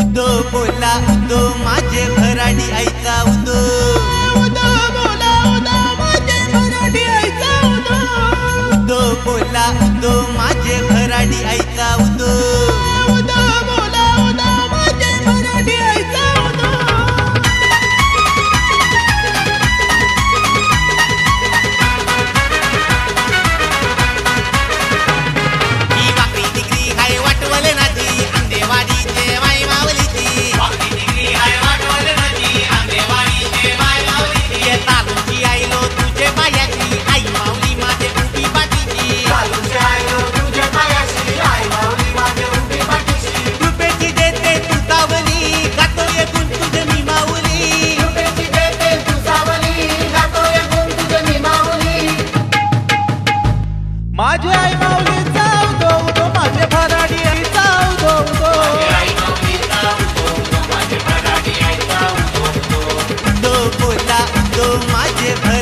उदो बोला उदो माझे घराणी आईचा उदो.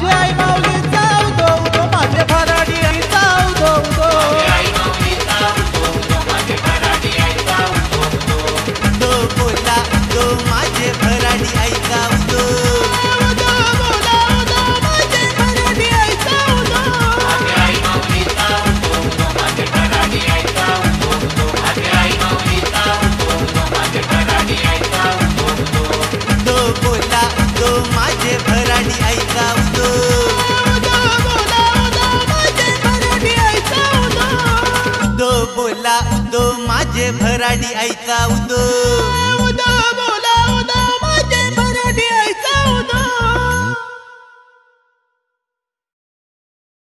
Ajay Maul. भराडी आईचा उदो.